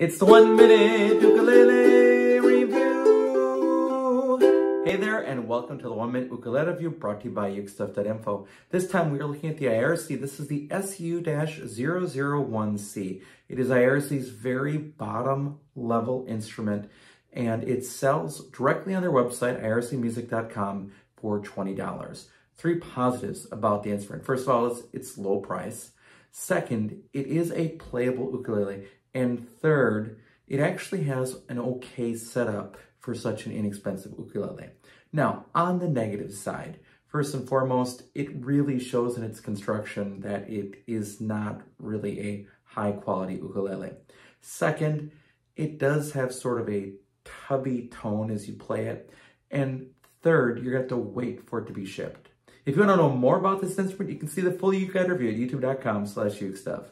It's the one minute ukulele review. Hey there and welcome to the one minute ukulele review brought to you by ukestuff.info. This time we are looking at the Aiersi. This is the SU-001C. It is Aiersi's very bottom level instrument and it sells directly on their website, ircmusic.com for $20. Three positives about the instrument. First of all, it's, it's low price. Second, it is a playable ukulele. And third, it actually has an okay setup for such an inexpensive ukulele. Now, on the negative side, first and foremost, it really shows in its construction that it is not really a high quality ukulele. Second, it does have sort of a tubby tone as you play it. And third, you're going to have to wait for it to be shipped. If you want to know more about this instrument, you can see the full uke review at youtube.com slash ukestuff.